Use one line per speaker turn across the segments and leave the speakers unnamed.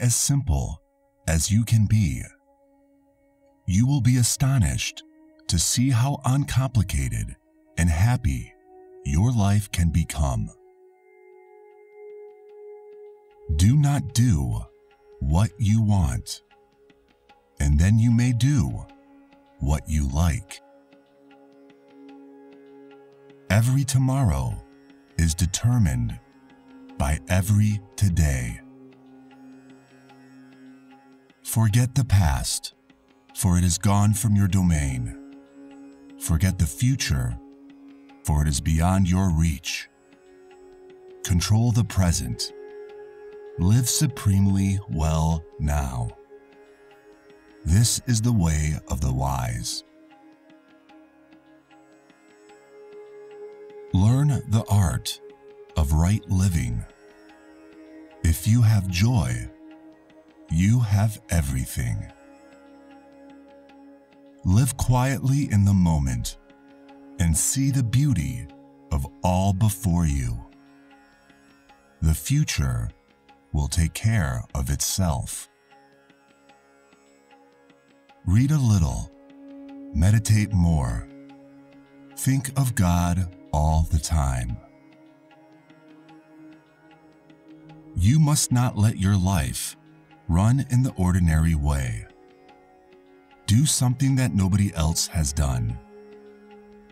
as simple as you can be. You will be astonished to see how uncomplicated and happy your life can become. Do not do what you want, and then you may do what you like. Every tomorrow is determined by every today. Forget the past, for it is gone from your domain. Forget the future, for it is beyond your reach. Control the present. Live supremely well now. This is the way of the wise. Learn the art of right living. If you have joy, you have everything. Live quietly in the moment and see the beauty of all before you. The future will take care of itself. Read a little, meditate more, think of God all the time. You must not let your life run in the ordinary way. Do something that nobody else has done.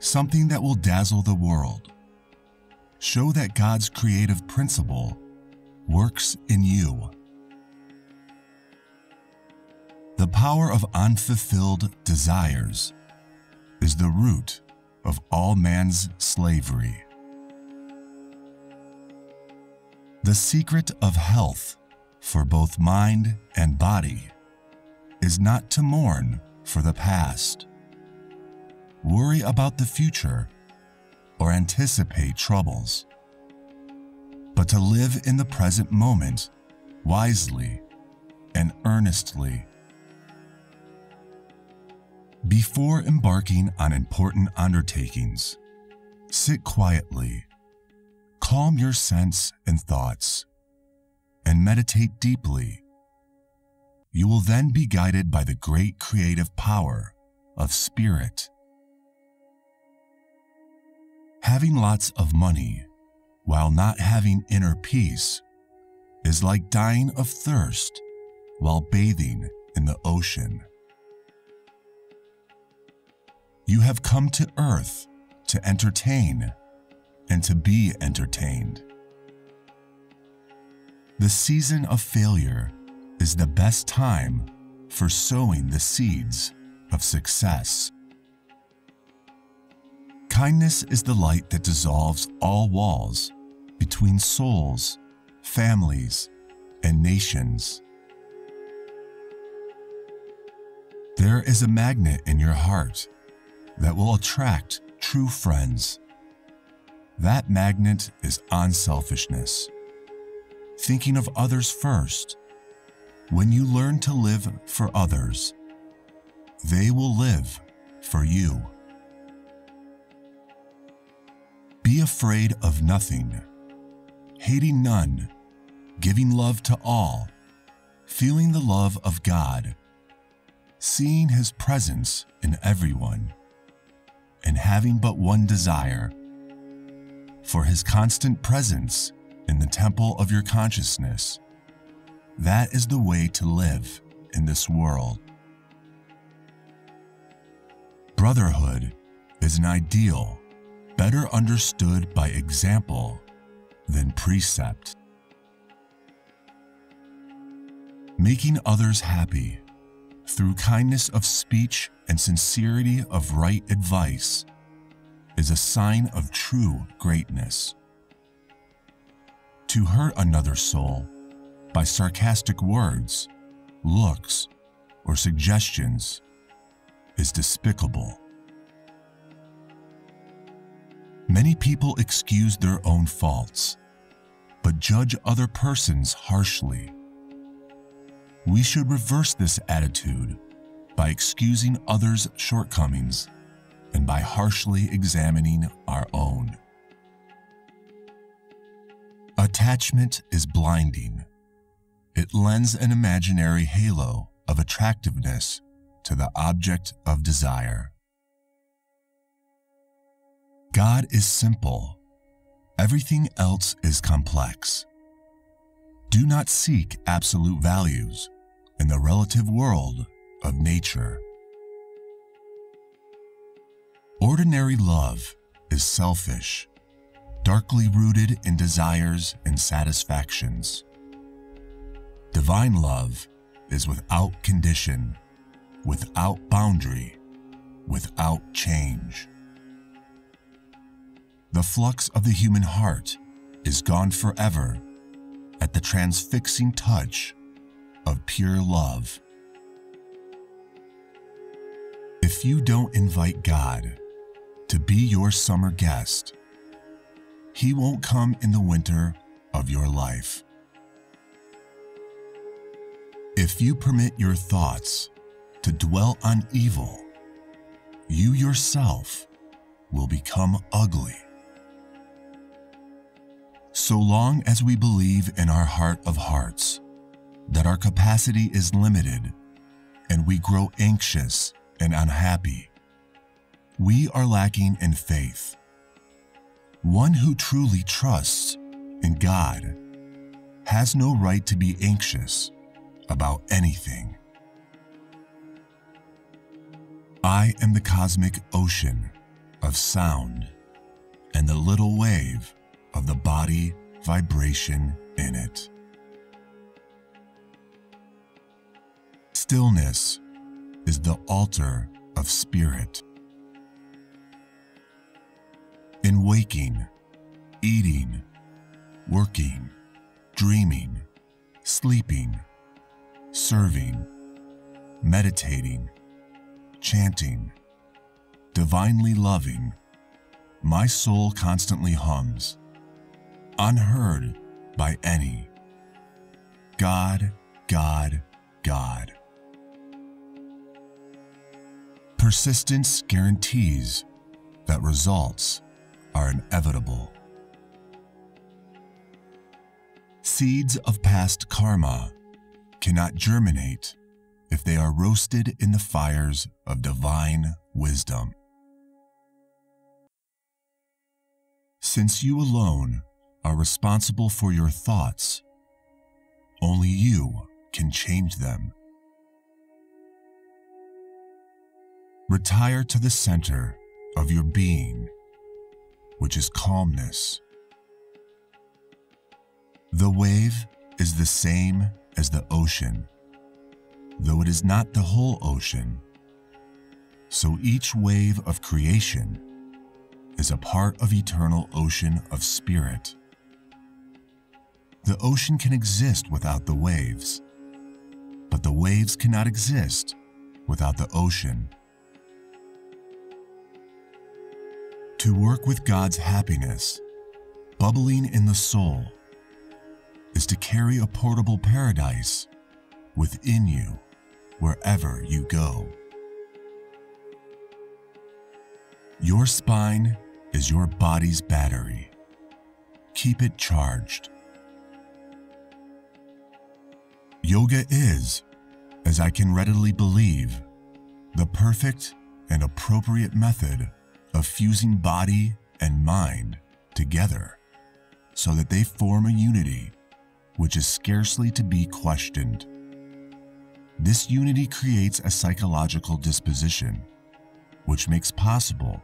Something that will dazzle the world. Show that God's creative principle works in you. The power of unfulfilled desires is the root of all man's slavery. The secret of health for both mind and body is not to mourn for the past, worry about the future, or anticipate troubles, but to live in the present moment wisely and earnestly. Before embarking on important undertakings, sit quietly. Calm your sense and thoughts and meditate deeply. You will then be guided by the great creative power of spirit. Having lots of money while not having inner peace is like dying of thirst while bathing in the ocean. You have come to earth to entertain and to be entertained. The season of failure is the best time for sowing the seeds of success. Kindness is the light that dissolves all walls between souls, families, and nations. There is a magnet in your heart that will attract true friends that magnet is unselfishness. Thinking of others first. When you learn to live for others, they will live for you. Be afraid of nothing, hating none, giving love to all, feeling the love of God, seeing His presence in everyone, and having but one desire for his constant presence in the temple of your consciousness. That is the way to live in this world. Brotherhood is an ideal better understood by example than precept. Making others happy through kindness of speech and sincerity of right advice is a sign of true greatness. To hurt another soul by sarcastic words, looks, or suggestions is despicable. Many people excuse their own faults, but judge other persons harshly. We should reverse this attitude by excusing others' shortcomings and by harshly examining our own. Attachment is blinding. it lends an imaginary halo of attractiveness to the object of desire. God is simple. Everything else is complex. Do not seek absolute values in the relative world of nature. Ordinary love is selfish, darkly rooted in desires and satisfactions. Divine love is without condition, without boundary, without change. The flux of the human heart is gone forever at the transfixing touch of pure love. If you don't invite God to be your summer guest, He won't come in the winter of your life. If you permit your thoughts to dwell on evil, you yourself will become ugly. So long as we believe in our heart of hearts that our capacity is limited and we grow anxious and unhappy, we are lacking in faith. One who truly trusts in God has no right to be anxious about anything. I am the cosmic ocean of sound and the little wave of the body vibration in it. Stillness is the altar of spirit. In waking, eating, working, dreaming, sleeping, serving, meditating, chanting, divinely loving, my soul constantly hums, unheard by any. God, God, God. Persistence guarantees that results are inevitable. Seeds of past karma cannot germinate if they are roasted in the fires of divine wisdom. Since you alone are responsible for your thoughts, only you can change them. Retire to the center of your being, which is calmness. The wave is the same as the ocean, though it is not the whole ocean. So each wave of creation is a part of eternal ocean of spirit. The ocean can exist without the waves, but the waves cannot exist without the ocean. To work with God's happiness, bubbling in the soul, is to carry a portable paradise within you wherever you go. Your spine is your body's battery. Keep it charged. Yoga is, as I can readily believe, the perfect and appropriate method of fusing body and mind together so that they form a unity which is scarcely to be questioned. This unity creates a psychological disposition, which makes possible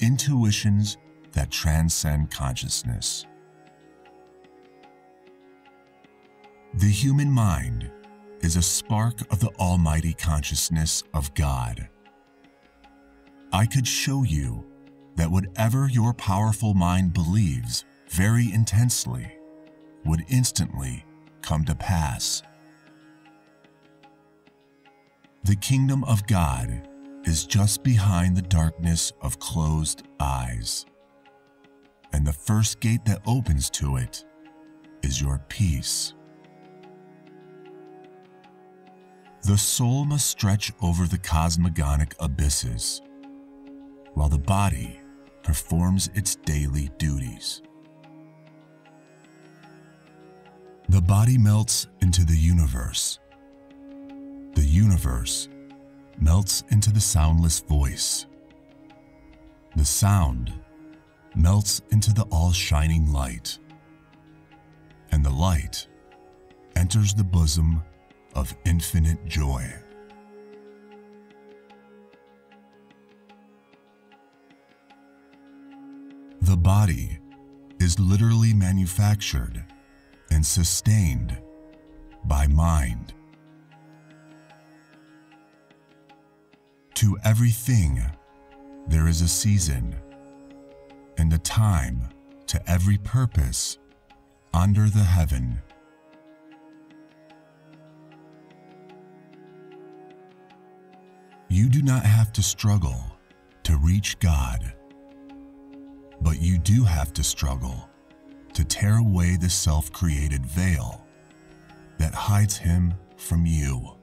intuitions that transcend consciousness. The human mind is a spark of the almighty consciousness of God. I could show you that whatever your powerful mind believes very intensely would instantly come to pass. The kingdom of God is just behind the darkness of closed eyes. And the first gate that opens to it is your peace. The soul must stretch over the cosmogonic abysses, while the body performs its daily duties. The body melts into the universe. The universe melts into the soundless voice. The sound melts into the all shining light. And the light enters the bosom of infinite joy. The body is literally manufactured and sustained by mind. To everything, there is a season and a time to every purpose under the heaven. You do not have to struggle to reach God, but you do have to struggle to tear away the self created veil that hides Him from you.